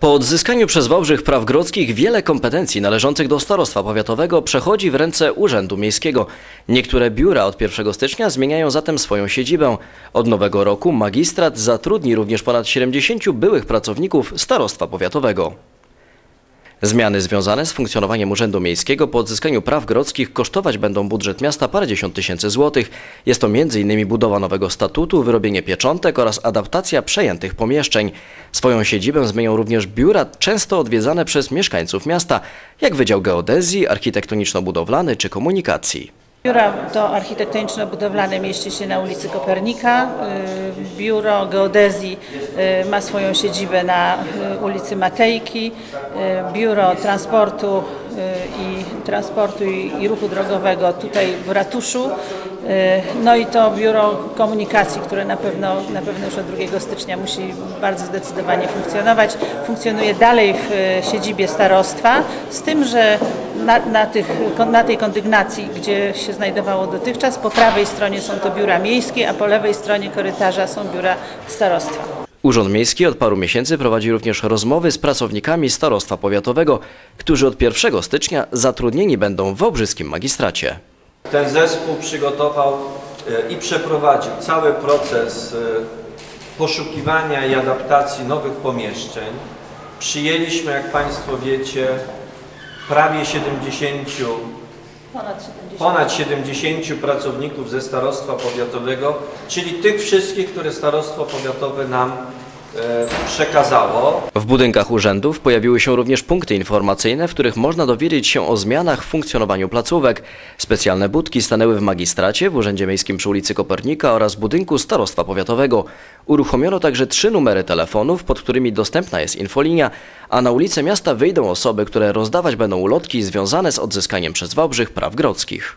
Po odzyskaniu przez Wałbrzych praw grodzkich wiele kompetencji należących do starostwa powiatowego przechodzi w ręce Urzędu Miejskiego. Niektóre biura od 1 stycznia zmieniają zatem swoją siedzibę. Od nowego roku magistrat zatrudni również ponad 70 byłych pracowników starostwa powiatowego. Zmiany związane z funkcjonowaniem Urzędu Miejskiego po odzyskaniu praw grodzkich kosztować będą budżet miasta parędziesiąt tysięcy złotych. Jest to m.in. budowa nowego statutu, wyrobienie pieczątek oraz adaptacja przejętych pomieszczeń. Swoją siedzibę zmienią również biura często odwiedzane przez mieszkańców miasta, jak Wydział Geodezji, Architektoniczno-Budowlany czy Komunikacji. Biura to architektoniczno-budowlane mieści się na ulicy Kopernika. Y, Biuro geodezji y, ma swoją siedzibę na y, ulicy Matejki. Biuro transportu i transportu i, ruchu drogowego tutaj w ratuszu. No i to biuro komunikacji, które na pewno, na pewno już od 2 stycznia musi bardzo zdecydowanie funkcjonować. Funkcjonuje dalej w siedzibie starostwa, z tym, że na, na, tych, na tej kondygnacji, gdzie się znajdowało dotychczas, po prawej stronie są to biura miejskie, a po lewej stronie korytarza są biura starostwa. Urząd Miejski od paru miesięcy prowadzi również rozmowy z pracownikami starostwa powiatowego, którzy od 1 stycznia zatrudnieni będą w Wałbrzyskim Magistracie. Ten zespół przygotował e, i przeprowadził cały proces e, poszukiwania i adaptacji nowych pomieszczeń. Przyjęliśmy, jak Państwo wiecie, prawie 70, Ponad 70. ponad 70 pracowników ze Starostwa Powiatowego, czyli tych wszystkich, które Starostwo Powiatowe nam przekazało. W budynkach urzędów pojawiły się również punkty informacyjne, w których można dowiedzieć się o zmianach w funkcjonowaniu placówek. Specjalne budki stanęły w magistracie, w Urzędzie Miejskim przy ulicy Kopernika oraz budynku Starostwa Powiatowego. Uruchomiono także trzy numery telefonów, pod którymi dostępna jest infolinia, a na ulice miasta wyjdą osoby, które rozdawać będą ulotki związane z odzyskaniem przez Wałbrzych praw grodzkich.